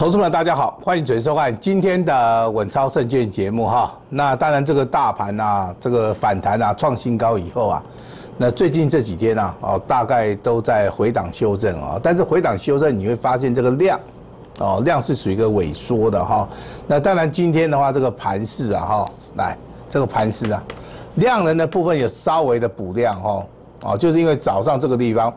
投资们，大家好，欢迎准时收看今天的稳超胜券节目哈。那当然，这个大盘啊，这个反弹啊，创新高以后啊，那最近这几天啊，哦，大概都在回档修正啊。但是回档修正，你会发现这个量，哦，量是属于一个萎缩的哈。那当然，今天的话，这个盘势啊，哈，来这个盘势啊，量能的部分有稍微的补量哈，哦，就是因为早上这个地方，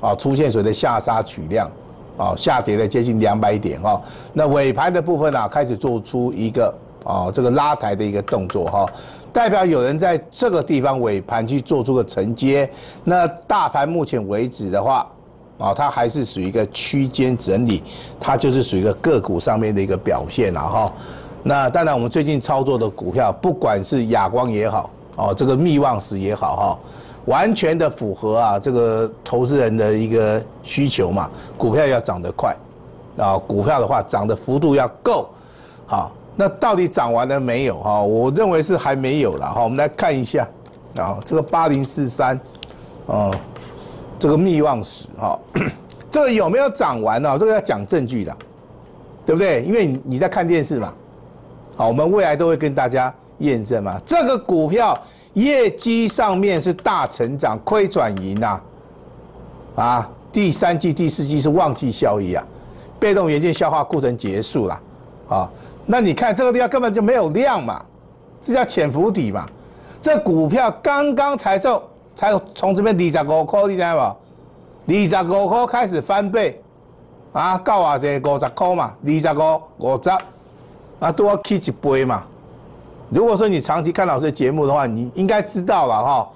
啊，出现所谓的下杀取量。啊，下跌了接近两百点哈，那尾盘的部分呢，开始做出一个啊这个拉抬的一个动作哈，代表有人在这个地方尾盘去做出个承接。那大盘目前为止的话，啊，它还是属于一个区间整理，它就是属于一个个股上面的一个表现了哈。那当然，我们最近操作的股票，不管是亚光也好，哦，这个密望石也好哈。完全的符合啊，这个投资人的一个需求嘛，股票要涨得快，啊，股票的话涨的幅度要够，好，那到底涨完了没有哈？我认为是还没有了哈。我们来看一下，啊，这个八零四三，哦，这个密望史哈，这个有没有涨完呢？这个要讲证据的，对不对？因为你在看电视嘛，好，我们未来都会跟大家验证嘛，这个股票。业绩上面是大成长，亏转盈呐，啊，第三季、第四季是旺季效益啊，被动元件消化库存结束了，啊，那你看这个地方根本就没有量嘛，这叫潜伏底嘛，这股票刚刚才从才从这边二十五块，你知道不？二十五块开始翻倍，啊，到啊这五十块嘛，二十五五十，啊，都要起一倍嘛。如果说你长期看老师的节目的话，你应该知道了哈，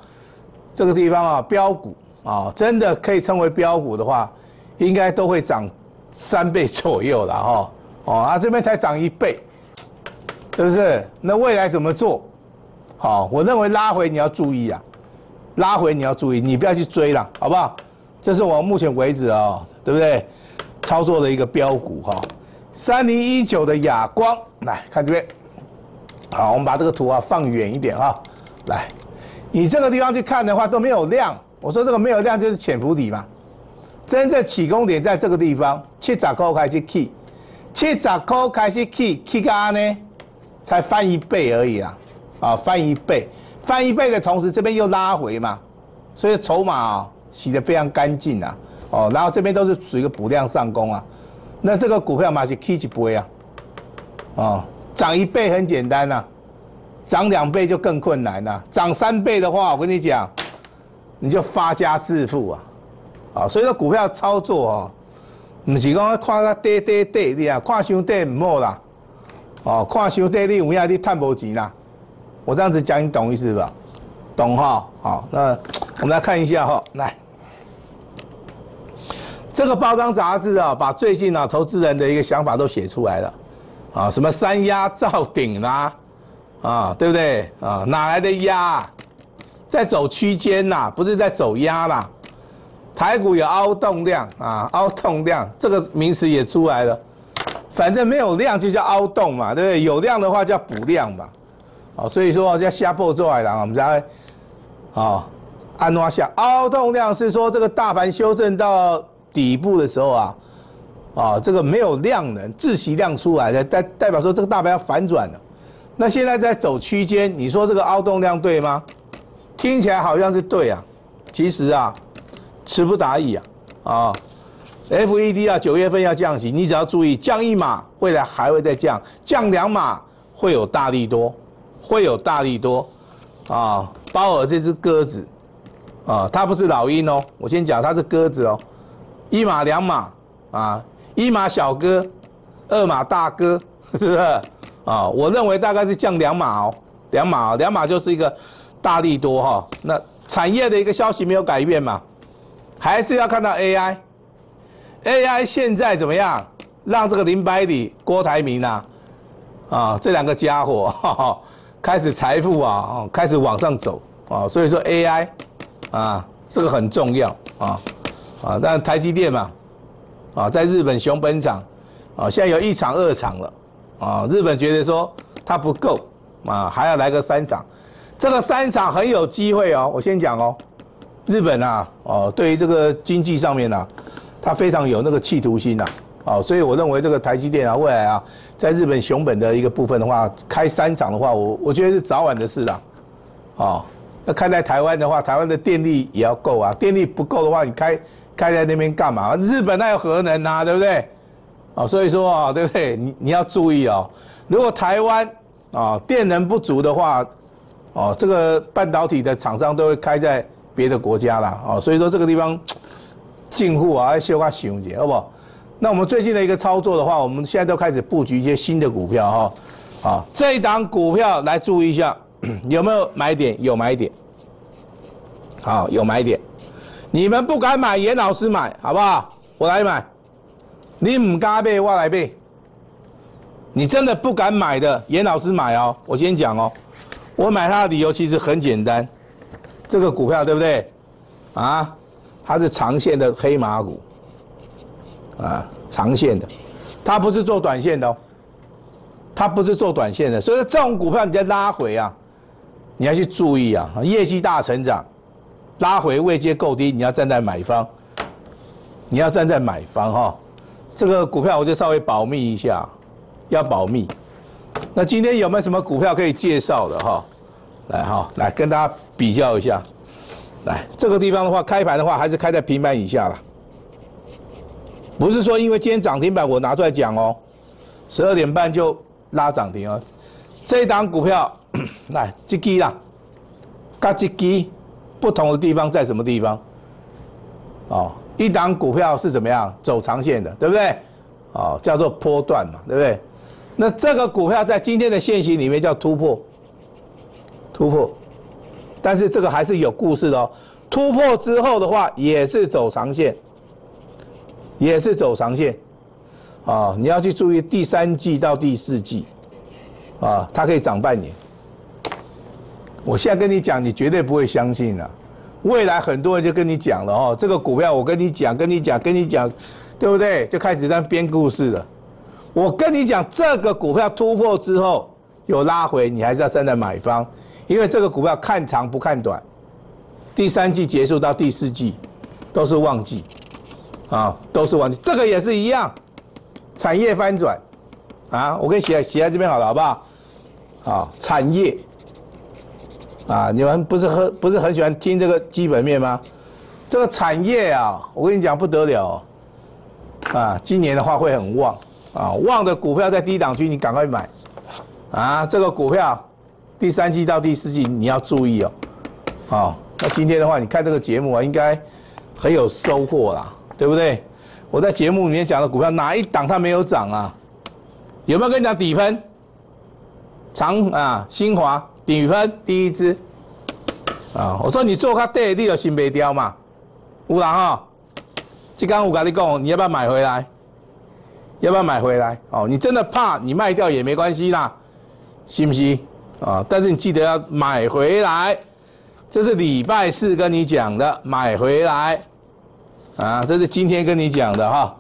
这个地方啊，标股啊，真的可以称为标股的话，应该都会涨三倍左右了哈。哦，啊这边才涨一倍，是不是？那未来怎么做？好，我认为拉回你要注意啊，拉回你要注意，你不要去追了，好不好？这是我目前为止啊，对不对？操作的一个标股哈，三零一九的亚光，来看这边。好，我们把这个图啊放远一点啊，来，你这个地方去看的话都没有量，我说这个没有量就是潜伏底嘛，真正起攻点在这个地方，七十块开始起，七十块开始起，起干呢才翻一倍而已啊，啊翻一倍，翻一倍的同时这边又拉回嘛，所以筹码啊洗得非常干净啊，哦，然后这边都是属于一个补量上攻啊，那这个股票嘛是起一倍啊，啊。涨一倍很简单呐，涨两倍就更困难了。涨三倍的话，我跟你讲，你就发家致富啊！啊，所以说股票操作哦，不是讲看它跌跌跌，你啊看伤跌唔好啦。哦，看伤跌你有影你赚无钱啦。我这样子讲，你懂意思吧？懂哈？好，那我们来看一下哈，来，这个包装杂志啊，把最近啊投资人的一个想法都写出来了。啊，什么三压造顶啦，啊，对不对？啊，哪来的压？在走区间呐，不是在走压啦。台股有凹洞量啊，凹洞量这个名词也出来了。反正没有量就叫凹洞嘛，对不对？有量的话叫补量嘛。啊，所以说叫下破做海狼，我们在啊，安拉下凹洞量是说这个大盘修正到底部的时候啊。啊，这个没有量能，自息量出来的代代表说这个大盘要反转了。那现在在走区间，你说这个凹动量对吗？听起来好像是对啊，其实啊，词不达意啊。啊，FED 啊，九月份要降息，你只要注意降一码，未来还会再降，降两码会有大力多，会有大力多。啊，鲍尔这只鸽子，啊，它不是老鹰哦，我先讲它是鸽子哦，一码两码啊。一码小哥，二码大哥，是不是啊？我认为大概是降两码哦，两码哦，两码就是一个大力多哈。那产业的一个消息没有改变嘛？还是要看到 AI，AI 现在怎么样？让这个林百里、郭台铭呐，啊，这两个家伙哈哈 开始财富啊，开始往上走啊。所以说 AI 啊，这个很重要啊啊，但台积电嘛。啊，在日本熊本厂，啊，现在有一场、二场了，啊，日本觉得说它不够，啊，还要来个三场，这个三场很有机会哦。我先讲哦，日本啊，哦，对于这个经济上面呢，它非常有那个企图心呐，哦，所以我认为这个台积电啊，未来啊，在日本熊本的一个部分的话，开三厂的话，我我觉得是早晚的事啊，哦，那开在台湾的话，台湾的电力也要够啊，电力不够的话，你开开在那边干嘛？日本那有核能啊，对不对？哦，所以说啊，对不对？你你要注意哦，如果台湾啊电能不足的话，哦，这个半导体的厂商都会开在别的国家啦，哦，所以说这个地方 进户啊要修下熊节，好不好？那我们最近的一个操作的话，我们现在都开始布局一些新的股票哈，啊，这一档股票来注意一下，有没有买点？有买点，好，有买点。你们不敢买，严老师买，好不好？我来买。你唔敢买，我来买。你真的不敢买的，严老师买哦。我先讲哦，我买它的理由其实很简单，这个股票对不对？啊，它是长线的黑马股。啊，长线的，它不是做短线的哦，它不是做短线的，所以这种股票你在拉回啊，你要去注意啊，业绩大成长，拉回位阶够低，你要站在买方，你要站在买方哈，这个股票我就稍微保密一下，要保密。那今天有没有什么股票可以介绍的哈？来哈，来跟大家比较一下，来这个地方的话，开盘的话还是开在平板以下了。不是说因为今天涨停板我拿出来讲哦，十二点半就拉涨停哦。这一档股票 来这基啦，跟这基不同的地方在什么地方？哦，一档股票是怎么样走长线的，对不对？哦，叫做波段嘛，对不对？那这个股票在今天的线型里面叫突破，突破，但是这个还是有故事的哦。突破之后的话也是走长线。也是走长线，啊，你要去注意第三季到第四季，啊，它可以涨半年。我现在跟你讲，你绝对不会相信的。未来很多人就跟你讲了哦，这个股票我跟你讲，跟你讲，跟你讲，对不对？就开始在编故事了。我跟你讲，这个股票突破之后有拉回，你还是要站在买方，因为这个股票看长不看短。第三季结束到第四季都是旺季。啊，都是旺季，这个也是一样，产业翻转，啊，我跟你写写在这边好了，好不好？好，产业，啊，你们不是很不是很喜欢听这个基本面吗？这个产业啊，我跟你讲不得了，啊，今年的话会很旺，啊，旺的股票在低档区，你赶快买，啊，这个股票第三季到第四季你要注意哦，好，那今天的话，你看这个节目啊，应该很有收获啦。对不对？我在节目里面讲的股票哪一档它没有涨啊？有没有跟你讲底分？长啊，新华底分第一支啊！我说你做它对，你就新北雕嘛，有人哈？这刚我跟你讲，你要不要买回来？要不要买回来？哦，你真的怕你卖掉也没关系啦，信不信？啊！但是你记得要买回来，这是礼拜四跟你讲的，买回来。啊，这是今天跟你讲的哈，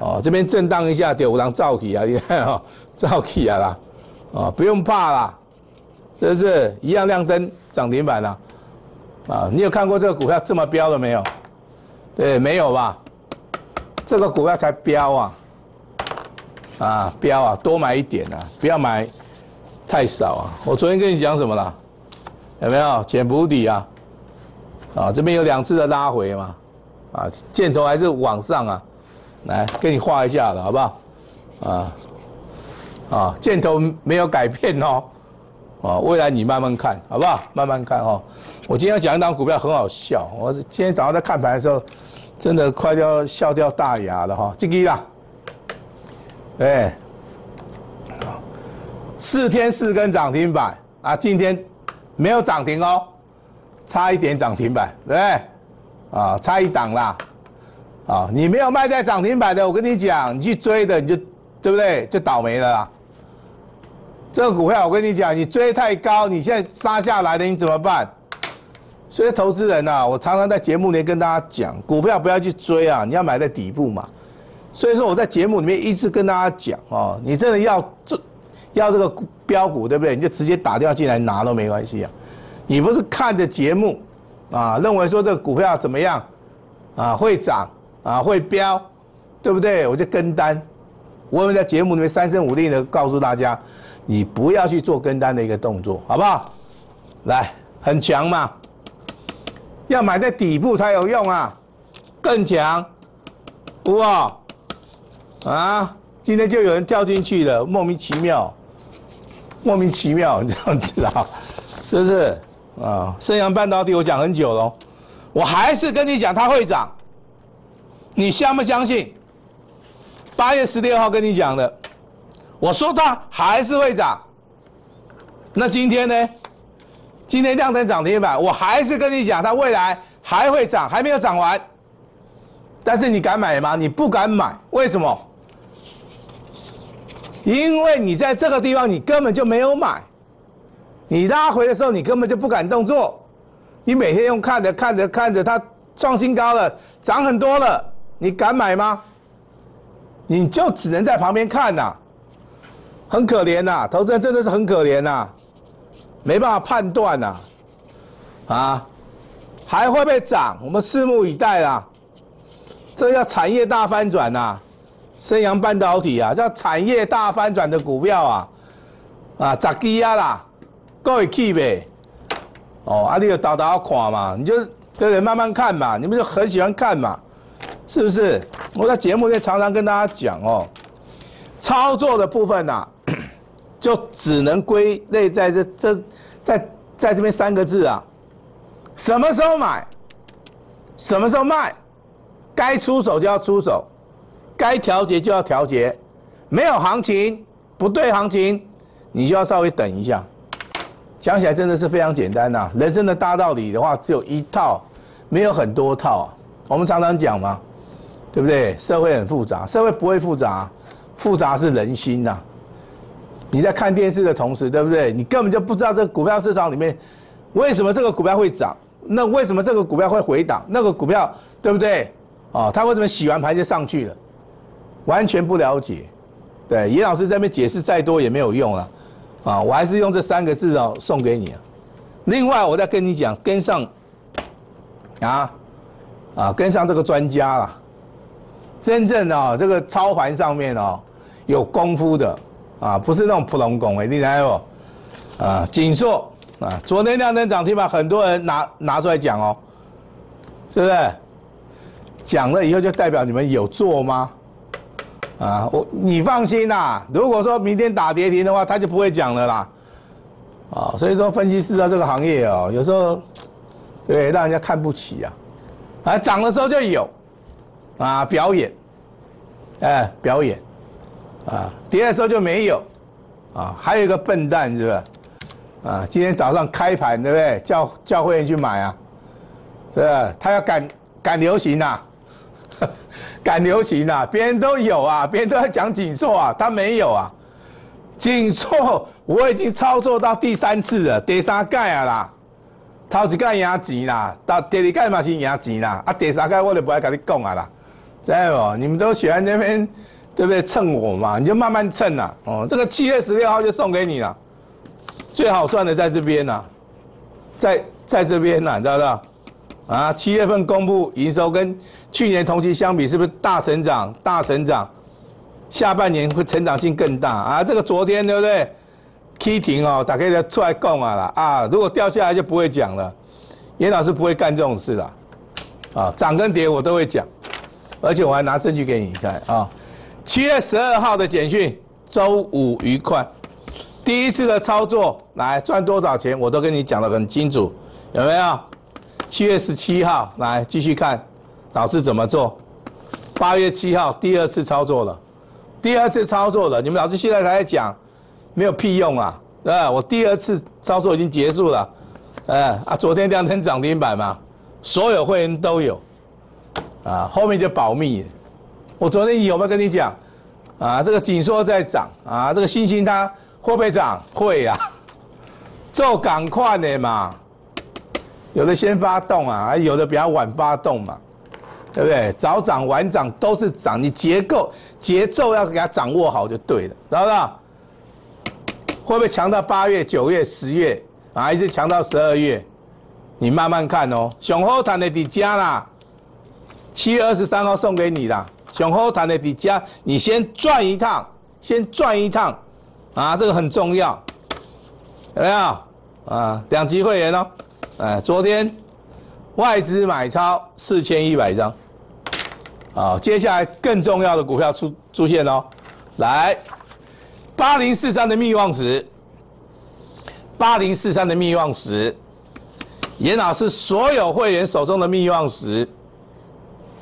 哦，这边震荡一下，有人造起啊，你看哈，造起啊啦，哦，不用怕啦，是不是一样亮灯涨停板了？啊，你有看过这个股票这么飙的没有？对，没有吧？这个股票才飙啊，啊，飙啊，多买一点啊，不要买太少啊。我昨天跟你讲什么了？有没有潜伏底啊？啊，这边有两次的拉回嘛。啊，箭头还是往上啊，来给你画一下了，好不好？啊，啊，箭头没有改变哦，啊，未来你慢慢看，好不好？慢慢看哦。我今天要讲一档股票很好笑，我今天早上在看盘的时候，真的快要笑掉大牙了哈。这个啦，哎，四天四根涨停板啊，今天没有涨停哦，差一点涨停板，对不对？啊，差一档啦，啊，你没有卖在涨停板的，我跟你讲，你去追的，你就对不对？就倒霉了啦。这个股票，我跟你讲，你追太高，你现在杀下来的，你怎么办？所以投资人呐，我常常在节目里跟大家讲，股票不要去追啊，你要买在底部嘛。所以说我在节目里面一直跟大家讲哦，你真的要这要这个标股，对不对？你就直接打电话进来拿都没关系啊。你不是看着节目。啊，认为说这个股票怎么样？啊，会涨啊，会飙对不对？我就跟单。我们在节目里面三声五令的告诉大家，你不要去做跟单的一个动作，好不好？来，很强嘛，要买在底部才有用啊，更强，哇，啊，今天就有人跳进去了，莫名其妙，莫名其妙这样子啊，是不是？啊，升阳半导体我讲很久了，我还是跟你讲它会涨，你相不相信？八月十六号跟你讲的，我说它还是会涨。那今天呢？今天亮灯涨停板，我还是跟你讲，它未来还会涨，还没有涨完。但是你敢买吗？你不敢买，为什么？因为你在这个地方你根本就没有买，你拉回的时候你根本就不敢动作，你每天用看着看着看着它创新高了，涨很多了，你敢买吗？你就只能在旁边看呐，很可怜呐，投资人真的是很可怜呐，没办法判断呐，啊，还会不会涨？我们拭目以待啦。这叫产业大翻转呐，升阳半导体啊，叫产业大翻转的股票啊，啊，砸鸡啊啦，各位去呗，哦，啊，你就倒倒看嘛，你就对对？慢慢看嘛，你们就很喜欢看嘛。是不是？我在节目里常常跟大家讲哦，操作的部分呐，就只能归类在这这在在这边三个字啊，什么时候买，什么时候卖，该出手就要出手，该调节就要调节，没有行情不对行情，你就要稍微等一下。讲起来真的是非常简单呐，人生的大道理的话只有一套，没有很多套。我们常常讲嘛。对不对？社会很复杂，社会不会复杂，复杂是人心呐。你在看电视的同时，对不对？你根本就不知道这个股票市场里面为什么这个股票会涨，那为什么这个股票会回档？那个股票对不对？哦，它为什么洗完盘就上去了？完全不了解。对，严老师这边解释再多也没有用了。啊，我还是用这三个字哦送给你。另外，我再跟你讲，跟上啊啊，跟上这个专家了。真正哦，这个操盘上面哦，有功夫的啊，不是那种普通工哎，你来不？啊，锦硕啊，昨天亮灯涨停板，很多人拿拿出来讲哦，是不是？讲了以后就代表你们有做吗？啊，我你放心啦，如果说明天打跌停的话，他就不会讲了啦。啊，所以说分析师啊这个行业哦，有时候对让人家看不起啊，啊涨的时候就有。啊，表演，哎，表演，啊，跌的时候就没有，啊，还有一个笨蛋是吧？啊，今天早上开盘对不对？叫叫会员去买啊，是吧？他要赶赶流行呐，赶流行 呐，别人都有啊，别人都在讲紧缩啊，他没有啊，紧缩我已经操作到第三次了，第三盖啊啦。头一盖赢钱啦，到第二盖嘛是赢钱啦，啊，第三盖我就不爱跟你讲啊啦。知道不？你们都喜欢那边，对不对？蹭我嘛，你就慢慢蹭呐。哦，这个七月十六号就送给你了，最好赚的在这边呐，在在这边呐，知道不知道？啊，七月份公布营收跟去年同期相比，是不是大成长？大成长，下半年会成长性更大啊。这个昨天对不对？K 停哦，打开来出来供啊啦啊，如果掉下来就不会讲了，严老师不会干这种事的，啊，涨跟跌我都会讲。而且我还拿证据给你看啊！七月十二号的简讯，周五愉快，第一次的操作来赚多少钱，我都跟你讲得很清楚，有没有？七月十七号来继续看，老师怎么做？八月七号第二次操作了，第二次操作了，你们老师现在才在讲，没有屁用啊！啊，我第二次操作已经结束了，哎啊，昨天两天涨停板嘛，所有会员都有。啊，后面就保密。我昨天有没有跟你讲？啊，这个紧缩在涨啊，这个星星它会不会涨？会呀，做赶快的嘛。有的先发动啊，有的比较晚发动嘛，对不对？早涨晚涨都是涨，你结构节奏要给它掌握好就对了，知道不知道？会不会强到八月、九月、十月啊？一直强到十二月？你慢慢看哦。雄厚谈的底加啦。七月二十三号送给你的，雄厚谈的底价，你先转一趟，先转一趟，啊，这个很重要，有没有？啊，两级会员哦，哎，昨天外资买超四千一百张，啊，接下来更重要的股票出出现哦，来，八零四三的密望石，八零四三的密望石，严老师所有会员手中的密望石。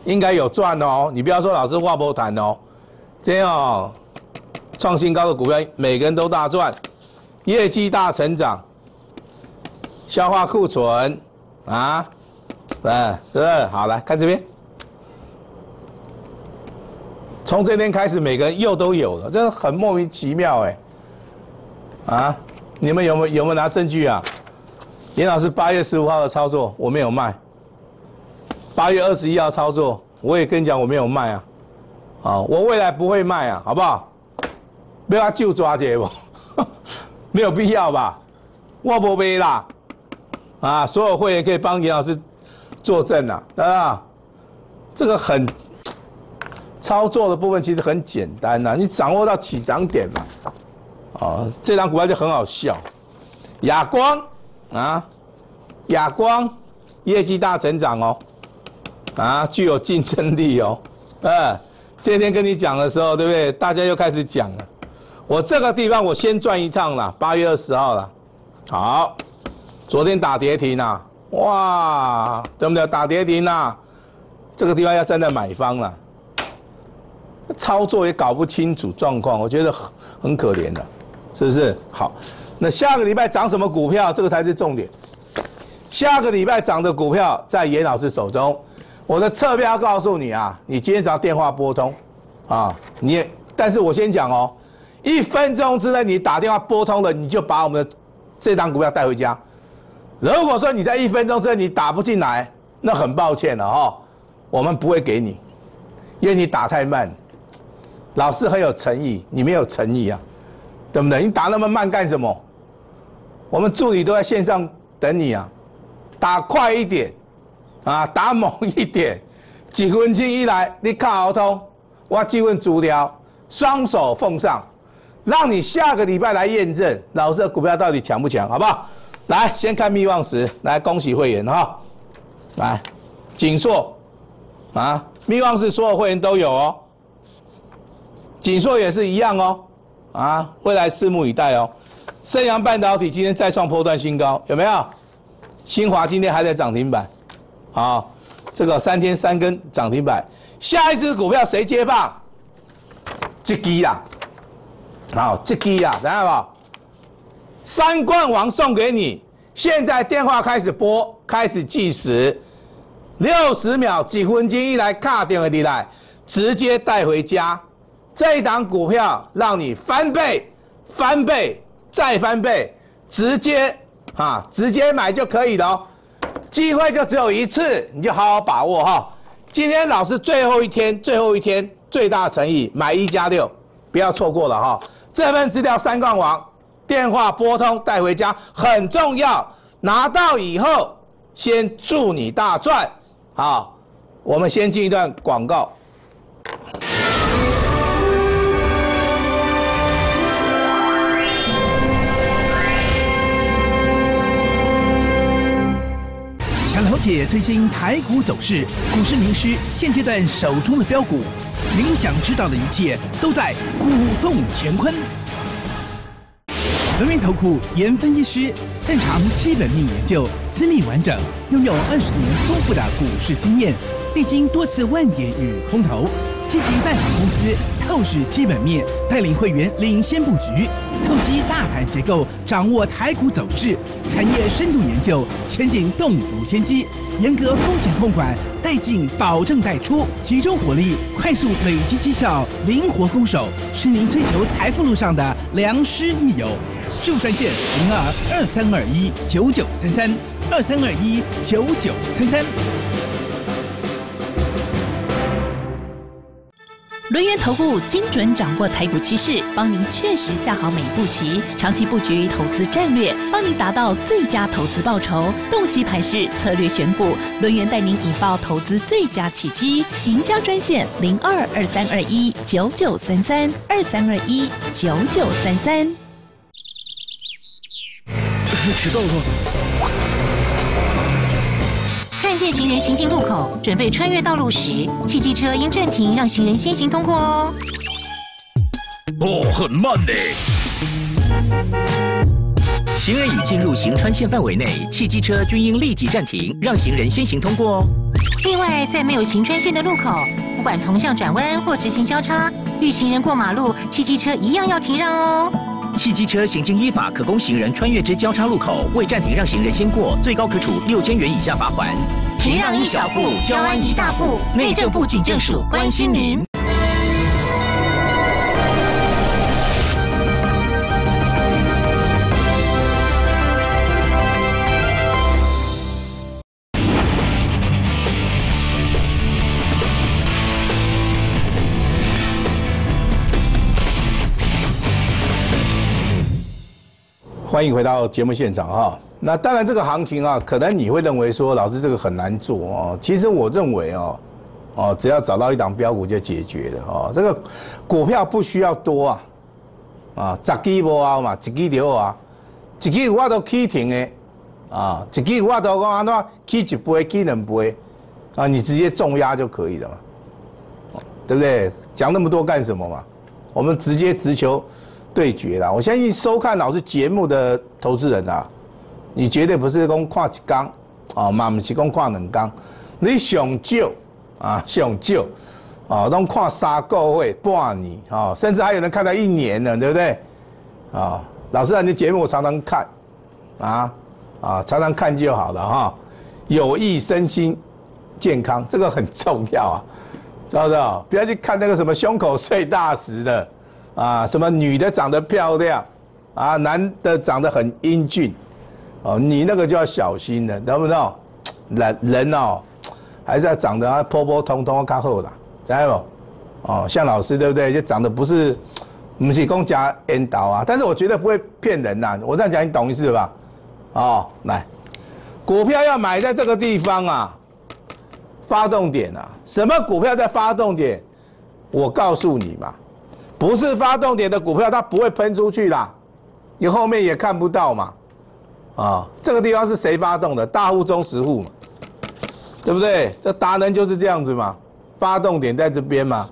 应该有赚哦，你不要说老师话不谈哦，这样创新高的股票，每个人都大赚，业绩大成长，消化库存啊，对，是好来看这边，从这边开始，每个人又都有了，这很莫名其妙哎，啊，你们有没有有没有拿证据啊？严老师八月十五号的操作我没有卖。八月二十一号操作，我也跟你讲，我没有卖啊，好，我未来不会卖啊，好不好？不要就抓这不，没有必要吧？我不背啦，啊，所有会员可以帮严老师作证呐，啊，这个很操作的部分其实很简单呐，你掌握到起涨点嘛，啊，这张股票就很好笑，亚光啊，亚光业绩大成长哦。啊，具有竞争力哦，嗯，今天跟你讲的时候，对不对？大家又开始讲了。我这个地方我先转一趟了，八月二十号了。好，昨天打跌停呐，哇，对不对？打跌停呐，这个地方要站在买方了，操作也搞不清楚状况，我觉得很很可怜的，是不是？好，那下个礼拜涨什么股票，这个才是重点。下个礼拜涨的股票在严老师手中。我的侧标告诉你啊，你今天只要电话拨通，啊，你也，但是我先讲哦，一分钟之内你打电话拨通了，你就把我们的这档股票带回家。如果说你在一分钟之内你打不进来，那很抱歉了哈，我们不会给你，因为你打太慢。老师很有诚意，你没有诚意啊，对不对？你打那么慢干什么？我们助理都在线上等你啊，打快一点。啊，打猛一点，几分钟一来，你看好通，我几份足疗，双手奉上，让你下个礼拜来验证老师的股票到底强不强，好不好？来，先看密望石，来恭喜会员哈，来，锦硕，啊，密望石所有会员都有哦，锦硕也是一样哦，啊，未来拭目以待哦。升阳半导体今天再创破断新高，有没有？新华今天还在涨停板。好，这个三天三根涨停板，下一只股票谁接棒？这基啦，好，这基啦，等下吧。三冠王送给你，现在电话开始拨，开始计时，六十秒，几分钟一来卡电话你来，直接带回家。这一档股票让你翻倍、翻倍再翻倍，直接啊，直接买就可以了。机会就只有一次，你就好好把握哈。今天老师最后一天，最后一天最大诚意，买一加六，不要错过了哈。这份资料三冠王，电话拨通带回家很重要，拿到以后先祝你大赚。好，我们先进一段广告。了解最新台股走势，股市名师现阶段手中的标股，您想知道的一切都在股动乾坤。文明投顾严分析师擅长基本面研究，资历完整，拥有二十年丰富的股市经验，历经多次万点与空头，积极拜访公司，透视基本面，带领会员领先布局。透析大盘结构，掌握台股走势，产业深度研究，前景洞烛先机，严格风险控管，带进保证带出，集中火力，快速累积绩效，灵活攻守，是您追求财富路上的良师益友。就专线零二二三二一九九三三二三二一九九三三。轮源投顾精准掌握台股趋势，帮您确实下好每一步棋，长期布局投资战略，帮您达到最佳投资报酬。洞悉盘势，策略选股，轮源带您引爆投资最佳契机。赢家专线零二二三二一九九三三二三二一九九三三。迟到了。看见行人行进路口，准备穿越道路时，汽机车应暂停，让行人先行通过哦。哦，很慢呢。行人已进入行穿线范围内，汽机车均应立即暂停，让行人先行通过哦。另外，在没有行穿线的路口，不管同向转弯或直行交叉，遇行人过马路，汽机车一样要停让哦。汽机车行经依法可供行人穿越之交叉路口，未暂停让行人先过，最高可处六千元以下罚款。停让一小步，交安一大步。内政部警政署关心您。欢迎回到节目现场哈。那当然，这个行情啊，可能你会认为说，老师这个很难做哦。其实我认为哦，哦，只要找到一档标股就解决了哦。这个股票不需要多啊，啊，十几波啊嘛，一支就好啊，一支我都起停的啊，一支我都讲安怎起一杯，起两杯啊，你直接重压就可以了嘛，对不对？讲那么多干什么嘛？我们直接直球。对决啦！我相信收看老师节目的投资人啊，你绝对不是讲跨一缸啊，嘛不是讲跨两缸，你上少啊，上少啊，都跨三个月、半年啊，甚至还有人看到一年呢，对不对？啊，老师，你的节目我常常看啊啊，常常看就好了哈，有益身心健康，这个很重要啊，知道不知道？不要去看那个什么胸口碎大石的。啊，什么女的长得漂亮，啊，男的长得很英俊，哦，你那个就要小心了，懂不懂？人人哦，还是要长得啊普普通通、较好啦，知道不？哦，像老师对不对？就长得不是，不是公家引导啊，但是我绝对不会骗人呐。我这样讲你懂意思吧？哦，来，股票要买在这个地方啊，发动点啊，什么股票在发动点？我告诉你嘛。不是发动点的股票，它不会喷出去啦，你后面也看不到嘛，啊，这个地方是谁发动的？大户、中实户嘛，对不对？这达人就是这样子嘛，发动点在这边嘛，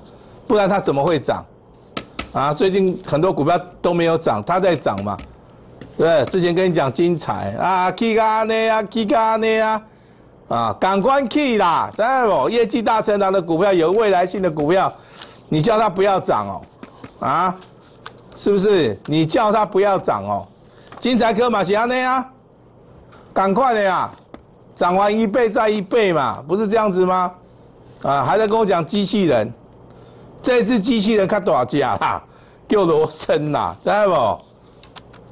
不然它怎么会涨？啊，最近很多股票都没有涨，它在涨嘛，对之前跟你讲精彩啊，K 咖呢啊，K 咖呢啊，啊，感官 K 啦，知道不？业绩大成长的股票，有未来性的股票，你叫它不要涨哦。啊，是不是？你叫它不要涨哦，金财科马西亚内啊，赶快的呀，涨完一倍再一倍嘛，不是这样子吗？啊，还在跟我讲机器人，这只机器人看多少价哈？叫罗森呐，知道不？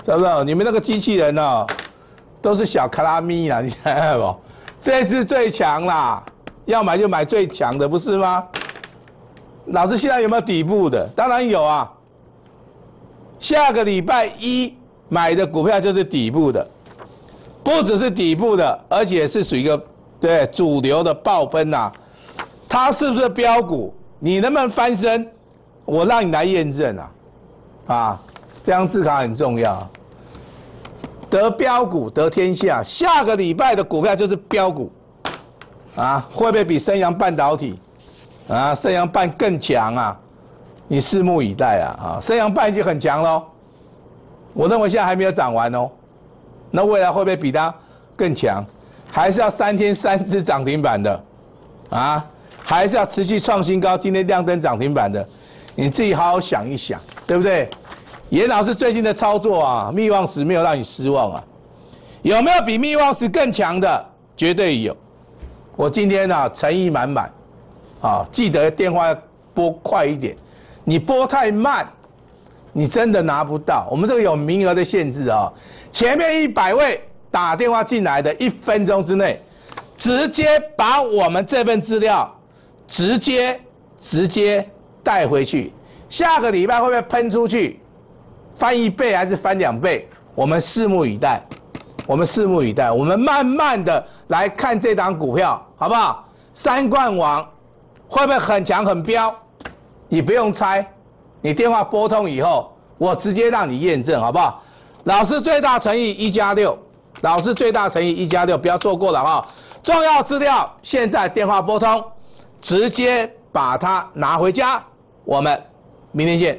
知道不？你们那个机器人哦，都是小卡拉咪啦，你知道不？这只最强啦，要买就买最强的，不是吗？老师，现在有没有底部的？当然有啊。下个礼拜一买的股票就是底部的，不只是底部的，而且是属于一个对主流的爆喷呐。它是不是标股？你能不能翻身？我让你来验证啊！啊，这张字卡很重要。得标股得天下，下个礼拜的股票就是标股啊！会不会比升阳半导体？啊，升阳半更强啊！你拭目以待啊！啊，升阳半已经很强喽，我认为现在还没有涨完哦。那未来会不会比它更强？还是要三天三只涨停板的啊？还是要持续创新高？今天亮灯涨停板的，你自己好好想一想，对不对？严老师最近的操作啊，密望石没有让你失望啊？有没有比密望石更强的？绝对有。我今天呢，诚意满满。啊，记得电话拨快一点，你拨太慢，你真的拿不到。我们这个有名额的限制啊，前面一百位打电话进来的一分钟之内，直接把我们这份资料直接直接带回去，下个礼拜会不会喷出去，翻一倍还是翻两倍？我们拭目以待，我们拭目以待，我们慢慢的来看这档股票，好不好？三冠王会不会很强很彪？你不用猜，你电话拨通以后，我直接让你验证，好不好？老师最大诚意一加六，老师最大诚意一加六，不要错过了哈！重要资料现在电话拨通，直接把它拿回家，我们明天见。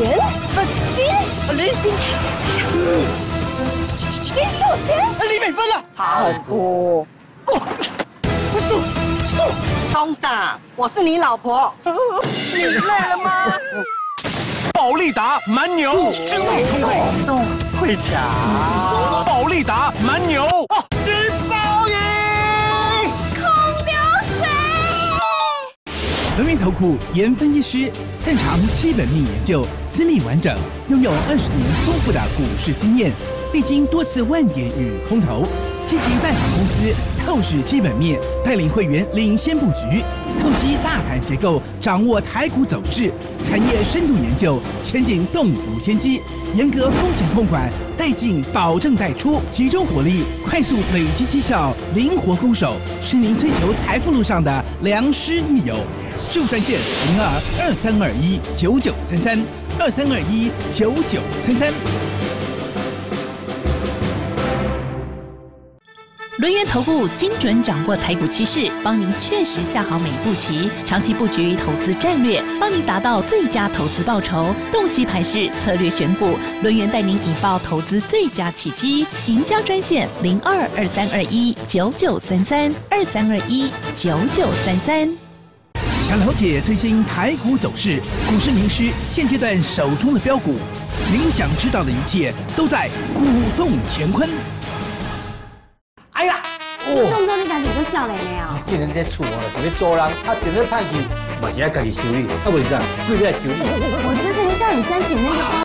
严呃金林金金金金金金秀贤李美芬了，好多哦，树树东子，我是你老婆，你累了吗？宝利达蛮牛，精力充沛，会抢。宝利达蛮牛，轮源投顾严分析师擅长基本面研究，资历完整，拥有二十年丰富的股市经验，历经多次万点与空头，积极拜访公司，透视基本面，带领会员领先布局，透析大盘结构，掌握台股走势，产业深度研究，前景洞烛先机，严格风险控管，带进保证带出，集中火力，快速累积绩效，灵活攻守，是您追求财富路上的良师益友。就专线零二二三二一九九三三二三二一九九三三。轮源投顾精准掌握台股趋势，帮您确实下好每一步棋，长期布局投资战略，帮您达到最佳投资报酬。洞悉盘势，策略选股，轮源带您引爆投资最佳契机。赢家专线零二二三二一九九三三二三二一九九三三。想了解最新台股走势，股市名师现阶段手中的标股，您想知道的一切都在股动乾坤。哎呀，动作你家己都少年的哦。既然在厝哦，是咧做人，啊，真咧派去，嘛是爱家己修理，啊，不是这样，对你来修理。我之前叫你申请那个。